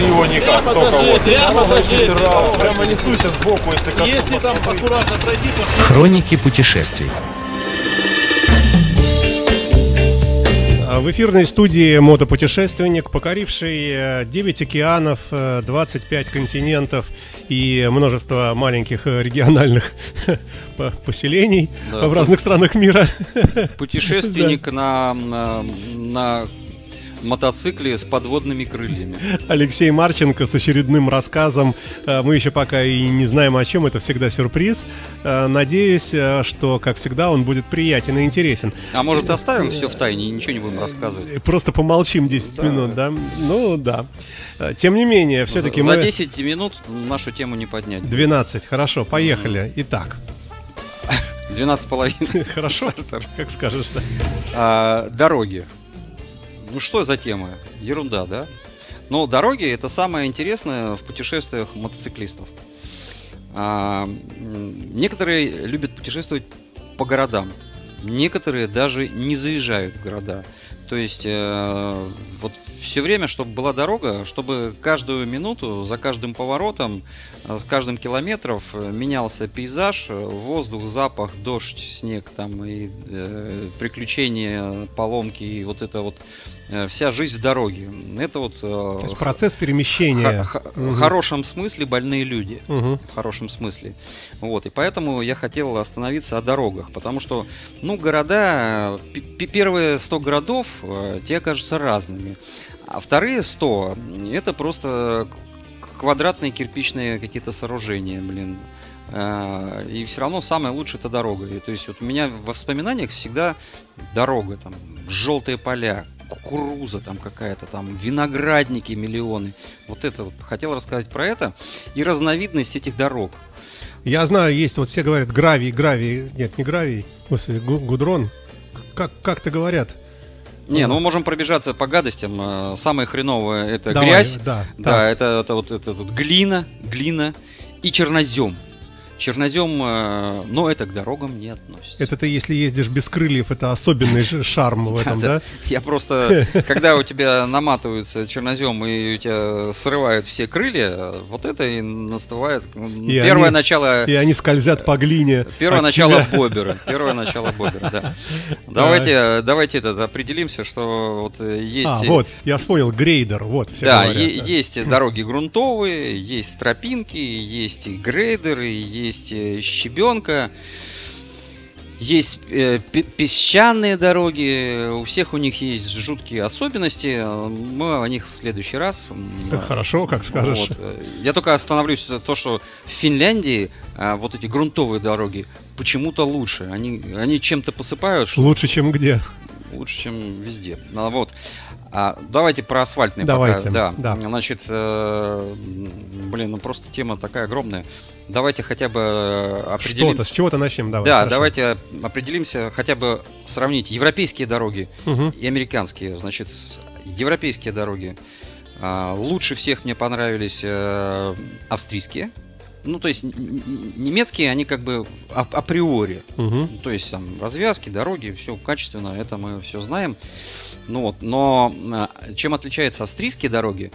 его никак, Прямо только вот. прямо Прямо несусь сбоку, если коснусь. Если там аккуратно пройти, то Хроники путешествий. А В эфирной студии мотопутешественник, покоривший э, 9 океанов, э, 25 континентов и множество маленьких э, региональных по- поселений Да. в разных странах мира. Путешественник на, на, на мотоцикле с подводными крыльями. Алексей Марченко с очередным рассказом. Э, Мы еще пока и не знаем о чем, это всегда сюрприз. Э, Надеюсь, э, что, как всегда, он будет приятен и интересен. А может оставим все в тайне и ничего не будем рассказывать? Просто помолчим 10 минут, да? Ну, да. Тем не менее, все-таки За мы... 10 минут нашу тему не поднять. 12, хорошо, поехали. Итак, 12 с половиной. хорошо, как скажешь, да. А, дороги. Ну что за тема? Ерунда, да? Но дороги это самое интересное в путешествиях мотоциклистов. А, некоторые любят путешествовать по городам. Некоторые даже не заезжают в города. То есть э, вот все время, чтобы была дорога, чтобы каждую минуту, за каждым поворотом, э, с каждым километров э, менялся пейзаж, э, воздух, запах, дождь, снег там и э, приключения, поломки и вот это вот вся жизнь в дороге. Это вот э, То есть процесс перемещения. х- Мгм. в хорошем смысле больные люди Мгм. в хорошем смысле. Вот, и поэтому я хотел остановиться о дорогах, потому что, ну, города, п- первые 100 городов э, тебе кажутся разными, а вторые 100 это просто квадратные кирпичные какие-то сооружения, блин. Э, И все равно самое лучшее это дорога. И, то есть вот у меня во воспоминаниях всегда дорога, там желтые поля, кукуруза там какая-то, там виноградники миллионы. Вот это вот хотел рассказать про это и разновидность этих дорог. Я знаю, есть, вот все говорят, гравий, гравий. Нет, не гравий. Господи, гу- гудрон. Как, как-то говорят. Не, ну мы можем пробежаться по гадостям. Э, Самое хреновое это Давай, грязь. да, Да, так. это, это вот это вот глина, глина и чернозем. Чернозем, э, но это к дорогам не относится. Это ты, если ездишь без крыльев, это особенный шарм в этом, да? Я просто, когда у тебя наматываются чернозем и у тебя срывают все крылья, вот это и наступает первое начало И они скользят по глине. Первое от начало бобера. Первое начало бобера, да. Давайте, давайте этот определимся, что вот э, есть. А, вот, я вспомнил, грейдер, вот, да, есть дороги грунтовые, есть тропинки, есть грейдеры, есть э, щебенка, есть э, пе- песчаные дороги, у всех у них есть жуткие особенности, мы о них в следующий раз. Хорошо, как скажешь. вот, э, Я только остановлюсь за то, что в Финляндии а, вот эти грунтовые дороги почему-то лучше. Они, они чем-то посыпают, что Лучше, чем где. лучше, чем везде. Ну, вот. А, давайте про асфальтные Давайте, пока. Да. да. Значит, э, блин, ну просто тема такая огромная. Давайте хотя бы э, определим. Что-то, с чего-то начнем, давай. да, хорошо. давайте определимся, хотя бы сравнить европейские дороги Мгм. и американские. Значит, европейские дороги. а, лучше всех мне понравились э, австрийские. Ну, то есть немецкие, они как бы а- априори. Мгм. То есть там развязки, дороги, все качественно, это мы все знаем. Ну вот, но а, чем отличаются австрийские дороги?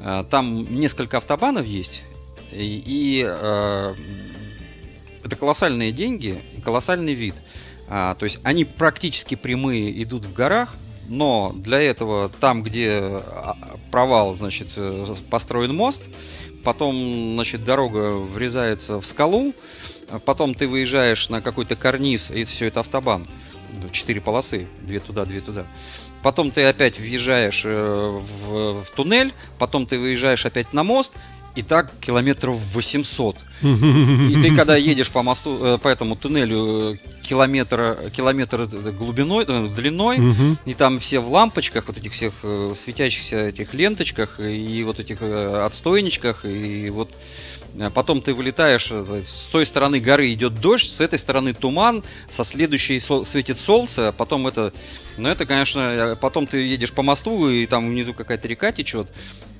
А, Там несколько автобанов есть, и, и, а, это колоссальные деньги колоссальный вид. А, то есть они практически прямые идут в горах, но для этого там, где а, провал, значит, э, построен мост, потом, значит, дорога врезается в скалу, потом ты выезжаешь на какой-то карниз, и все это автобан. Четыре полосы, две туда, две туда. Потом ты опять въезжаешь э, в, в туннель, потом ты выезжаешь опять на мост, и так километров 800. И ты когда едешь по мосту, э, по этому туннелю э, километр, километр глубиной, длиной, и там все в лампочках, вот этих всех светящихся этих ленточках и вот этих отстойничках, и вот потом ты вылетаешь, э, с той стороны горы идет дождь, с этой стороны туман, со следующей светит солнце, а потом это, ну это, конечно, э, потом ты едешь по мосту, и там внизу какая-то река течет,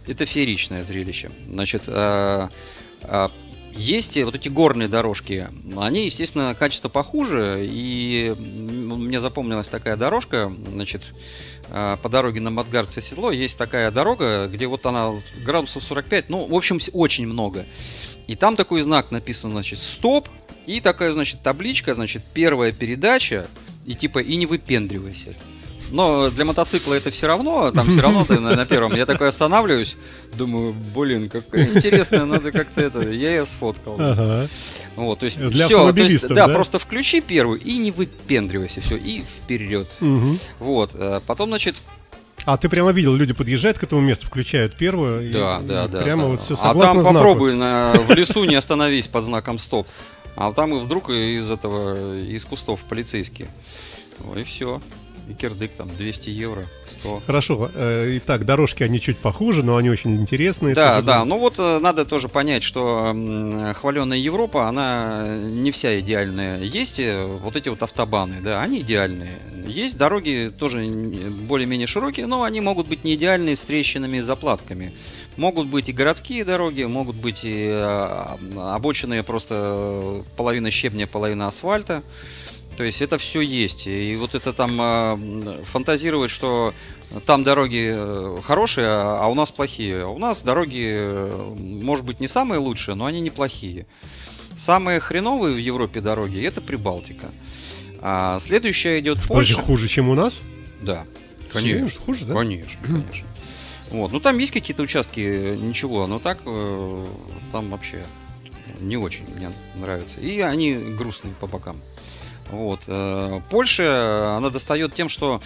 это фееричное зрелище. Значит, э, э, есть вот эти горные дорожки, они, естественно, качество похуже, и мне запомнилась такая дорожка, значит, э, по дороге на Мадгарце седло. Есть такая дорога, где вот она градусов 45, ну, в общем, очень много. И там такой знак написан, значит, стоп, и такая, значит, табличка, значит, первая передача, и типа, и не выпендривайся. Но для мотоцикла это все равно, там все равно ты на, на первом. Я такой останавливаюсь, думаю, блин, какая интересная, надо как-то это. Я ее сфоткал. Ага. Вот, то есть, Для всё, то есть, да, да? просто включи первую и не выпендривайся, все, и вперед. Мгм. Вот, э, потом, значит, А ты прямо видел, люди подъезжают к этому месту, включают первую. и- да, и да, да. Прямо да. вот все а согласно там знаку. попробуй на, в лесу не остановись под знаком стоп. А там и вдруг из этого, из кустов полицейские. Ну и все. И кирдык там 200 евро, 100. Хорошо. э, Итак, дорожки, они чуть похуже, но они очень интересные. Да, тоже да. будут. Ну вот э, надо тоже понять, что хваленая Европа, она не вся идеальная. Есть э, вот эти вот автобаны, да, они идеальные. Есть дороги тоже более-менее широкие, но они могут быть не идеальные с трещинами и заплатками. Могут быть и городские дороги, могут быть и обочины просто половина щебня, половина асфальта. То есть это все есть. И вот это там э, фантазировать, что там дороги э, хорошие, а а у нас плохие. А у нас дороги, э, может быть, не самые лучшие, но они неплохие. Самые хреновые в Европе дороги это Прибалтика. А следующая идет Подожди, Польша. хуже, чем у нас? Да, Серьезно? конечно. Хуже, да? Конечно, конечно. Вот. Ну там есть какие-то участки, ничего, но так э, там вообще не очень мне нравится. И они грустные по бокам. Вот. э, Польша, она достает тем, что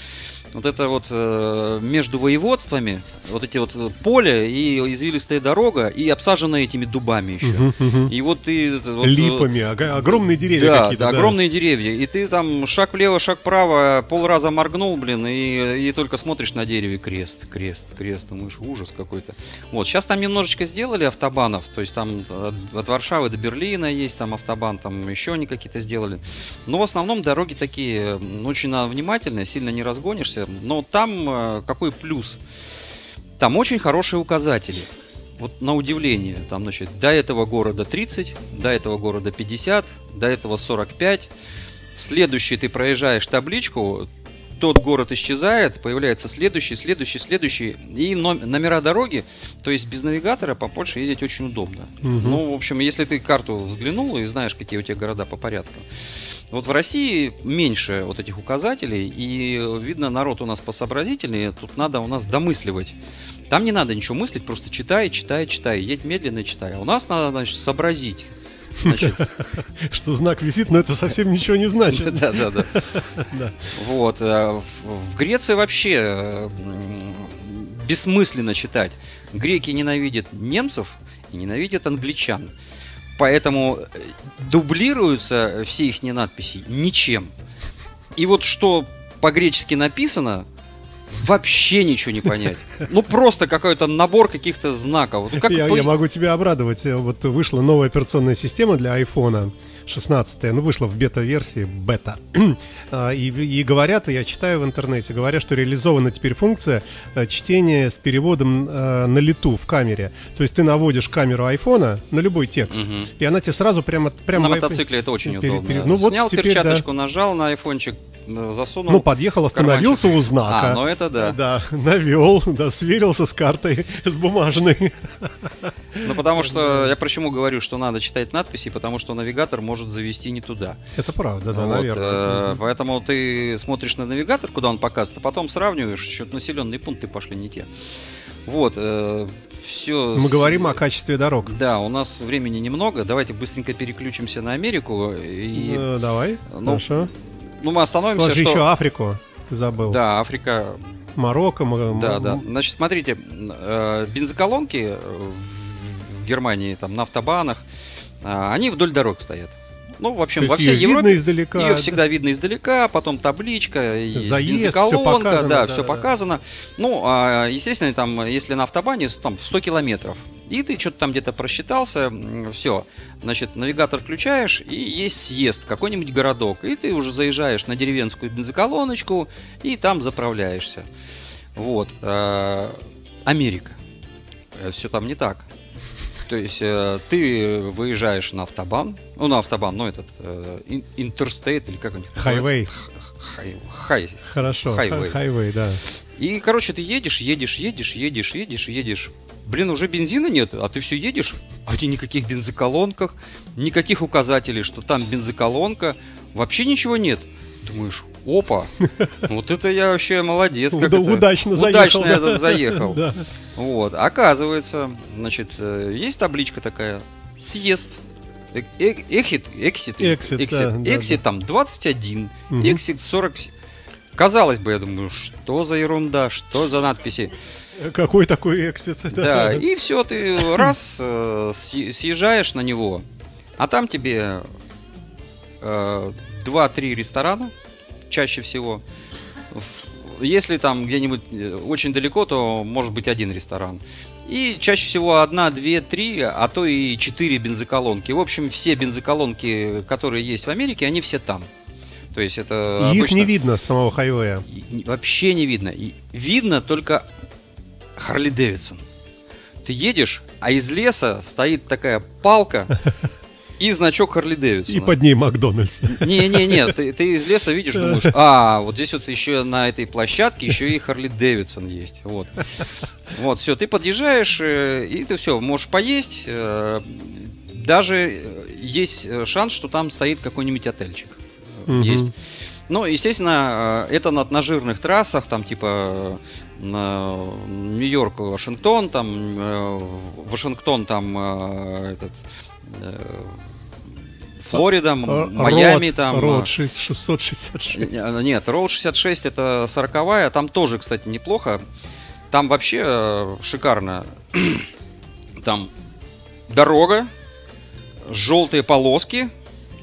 вот это вот э, между воеводствами, вот эти вот э, поле и извилистая дорога, и обсажена этими дубами еще. Мгм, мгм. И вот ты... это вот, э, Липами, огромные деревья да, какие-то. да, огромные деревья. И ты там шаг влево, шаг вправо, полраза моргнул, блин, и, и только смотришь на дереве крест, крест, крест. Думаешь, ужас какой-то. Вот, сейчас там немножечко сделали автобанов, то есть там от, от Варшавы до Берлина есть там автобан, там еще они какие-то сделали. Но в основном дороги такие очень надо внимательные, сильно не разгонишься. Но там э, какой плюс? Там очень хорошие указатели. Вот на удивление, там, значит, до этого города 30, до этого города 50, до этого 45. Следующий ты проезжаешь табличку, тот город исчезает, появляется следующий, следующий, следующий. И ном- номера дороги, то есть без навигатора по Польше ездить очень удобно. Мгм. Ну, в общем, если ты карту взглянул и знаешь, какие у тебя города по порядку. Вот в России меньше вот этих указателей, и видно, народ у нас посообразительнее, тут надо у нас домысливать. Там не надо ничего мыслить, просто читай, читай, читай, едь медленно читай. А у нас надо, значит, сообразить. Значит, Что знак висит, но это совсем ничего не значит. да, да, да. Да. Вот. э, В Греции вообще э, бессмысленно читать. Греки ненавидят немцев и ненавидят англичан. Поэтому э, дублируются все их надписи ничем. И вот что по-гречески написано, вообще ничего не понять. Ну просто какой-то набор каких-то знаков. Как я, по- я могу тебя обрадовать. Вот вышла новая операционная система для айфона. 16 ну вышла в бета-версии, бета. А, и, и говорят, я читаю в интернете, говорят, что реализована теперь функция э, чтения с переводом э, на лету в камере. То есть ты наводишь камеру айфона на любой текст, Мгм. и она тебе сразу прямо... прямо на мотоцикле это очень пере- удобно. пере- Ну вот Снял теперь, да. перчаточку, нажал на айфончик, э, засунул. Ну, подъехал, остановился у знака. А, ну это да. Да, навел, да, сверился с картой, с бумажной. Ну, потому что я почему говорю, что надо читать надписи, потому что навигатор может завести не туда. Это правда, да, Вот, наверное. э, поэтому ты смотришь на навигатор, куда он показывает, а потом сравниваешь, что населенные пункты пошли не те. Вот, все. Мы говорим о качестве дорог. Да, у нас времени немного. Давайте быстренько переключимся на Америку. И, Э, давай, ну, хорошо. ну, мы У остановимся, нас же что... еще Африку ты забыл. Да, Африка Марокко. м- Да, да. Значит, смотрите, э, бензоколонки э, в Германии, там, на автобанах, а, они вдоль дорог стоят. Ну, в общем, во всей её видно Европе издалека. ее да? всегда видно издалека, потом табличка, есть Заезд, всё бензоколонка, показано, да, да, все да. показано. Ну, а, естественно, там, если на автобане, там 100 километров, и ты что-то там где-то просчитался, все, значит, навигатор включаешь, и есть съезд, какой-нибудь городок, и ты уже заезжаешь на деревенскую бензоколоночку, и там заправляешься. Вот. э, Америка. Все там не так. То есть э, ты выезжаешь на автобан, ну на автобан, ну этот э, ин- interstate или как он Хайвей. Хай, хай, Хорошо. хайвей. ха- Хайвей, да. И, короче, ты едешь, едешь, едешь, едешь, едешь, едешь. Блин, уже бензина нет, а ты все едешь, а тебе никаких бензоколонках, никаких указателей, что там бензоколонка, вообще ничего нет. Думаешь, опа, вот это я вообще молодец. Как это? удачно заехал, Удачно да. я тут заехал. Да. Вот, оказывается, значит, э, есть табличка такая, съезд. Э- э- Эксит, эксит, да, да, эксит там 21, Мгм. эксит 40. Казалось бы, я думаю, что за ерунда, что за надписи. Какой такой эксит? Да, и все, ты раз съ- съезжаешь на него, а там тебе э, 2-3 ресторана, чаще всего. Если там где-нибудь э, очень далеко, то может быть один ресторан. И чаще всего одна, две, три, а то и четыре бензоколонки. В общем, все бензоколонки, которые есть в Америке, они все там. То есть это И их обычно- не видно с самого хайвея. и- Вообще не видно. И видно только Харли Дэвидсон. Ты едешь, а из леса стоит такая палка и значок Харли И Дэвидсона. под ней Макдональдс. Не-не-не, ты, ты из леса видишь, думаешь, а, вот здесь вот еще на этой площадке еще и Харли Дэвидсон есть. Вот. Вот, все, ты подъезжаешь, э, и ты все, можешь поесть. э, Даже э, есть шанс, что там стоит какой-нибудь отельчик. Мгм. Есть. Ну, естественно, это на, на жирных трассах, там типа Нью-Йорк, Вашингтон, там Вашингтон, там этот Флорида, Р- Майами, Род- там. Э, 6- 666. э, Нет, Road 66 это 40 там тоже, кстати, неплохо. Там вообще э, шикарно. Там дорога, желтые полоски,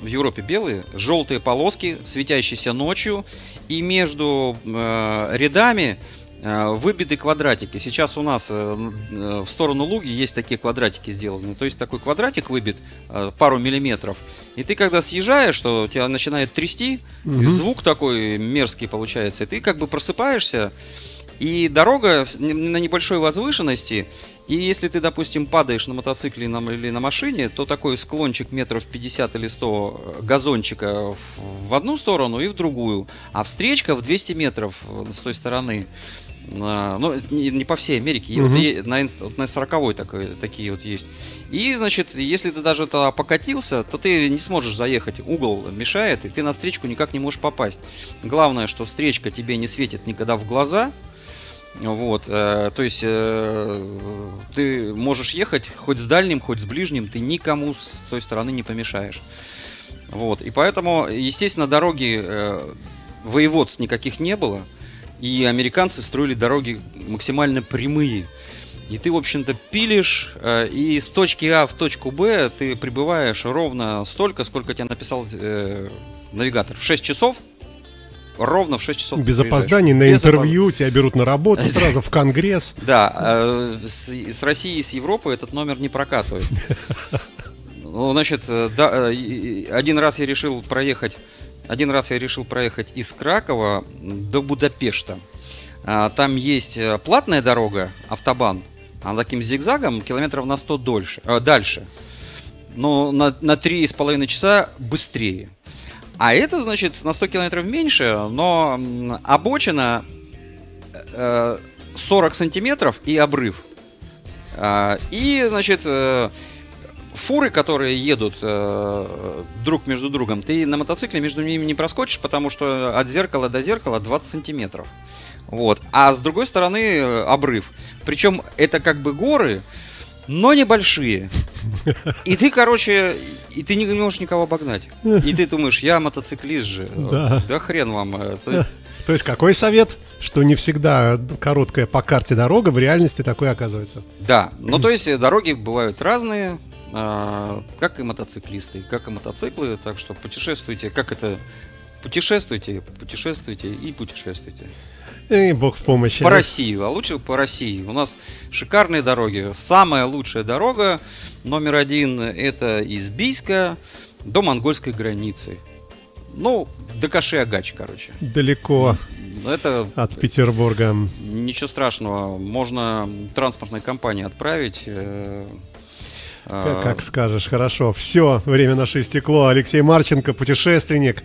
в Европе белые, желтые полоски, светящиеся ночью, и между э, рядами э, выбиты квадратики. Сейчас у нас э, э, в сторону луги есть такие квадратики сделаны. То есть такой квадратик выбит э, пару миллиметров. И ты когда съезжаешь, что тебя начинает трясти, Мгм. звук такой мерзкий получается, и ты как бы просыпаешься, и дорога на небольшой возвышенности, и если ты, допустим, падаешь на мотоцикле или на машине, то такой склончик метров 50 или 100 газончика в- одну сторону и в другую, а встречка в 200 метров э, с той стороны. А, Ну, не, не по всей Америке, и вот на, вот на 40 такой, такие вот есть. И, значит, если ты даже туда покатился, то ты не сможешь заехать. Угол мешает, и ты на встречку никак не можешь попасть. Главное, что встречка тебе не светит никогда в глаза. Вот, э, то есть э, ты можешь ехать хоть с дальним, хоть с ближним, ты никому с той стороны не помешаешь. Вот, и поэтому, естественно, дороги э, воеводств никаких не было, и американцы строили дороги максимально прямые. И ты, в общем-то, пилишь, э, и с точки А в точку Б ты прибываешь ровно столько, сколько тебе написал э, навигатор. В 6 часов, ровно в 6 часов. Без опозданий на Без опоз- интервью, тебя берут на работу сразу в Конгресс. Да, э, с, с России и с Европы этот номер не прокатывает. Ну, значит, э, да, один раз я решил проехать, один раз я решил проехать из Кракова до Будапешта. А, Там есть э, платная дорога, автобан, она таким зигзагом километров на 100 дольше, э, дальше. Но на, на 3,5 часа быстрее. А это, значит, на 100 километров меньше, но обочина э, 40 сантиметров и обрыв. А, И, значит, э, фуры, которые едут э, друг между другом, ты на мотоцикле между ними не проскочишь, потому что от зеркала до зеркала 20 сантиметров. Вот. А с другой стороны э, обрыв. Причем это как бы горы, но небольшие. И ты, короче, и ты не можешь никого обогнать. И ты думаешь, я мотоциклист же. Да. Да хрен вам. э, ты- То есть какой совет? Что не всегда короткая по карте дорога в реальности такой оказывается. Да, ну то есть э, дороги бывают разные, как и мотоциклисты, как и мотоциклы, так что путешествуйте, как это, путешествуйте, путешествуйте и путешествуйте. Эй, бог в помощи. По России, а лучше по России. У нас шикарные дороги. Самая лучшая дорога, номер один, это из Бийска до монгольской границы. Ну, до Каши-Агач, короче. Далеко Это от Петербурга. Ничего страшного, можно транспортной компании отправить. Как, как скажешь, хорошо. Все, время наше истекло. Алексей Марченко, путешественник.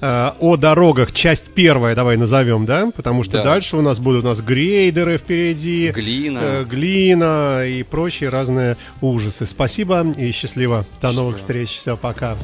Э, о дорогах, часть первая, давай назовем, да? Потому что Да. дальше у нас будут у нас грейдеры впереди, Глина. э, глина и прочие разные ужасы. Спасибо и счастливо. До новых встреч. Все, пока.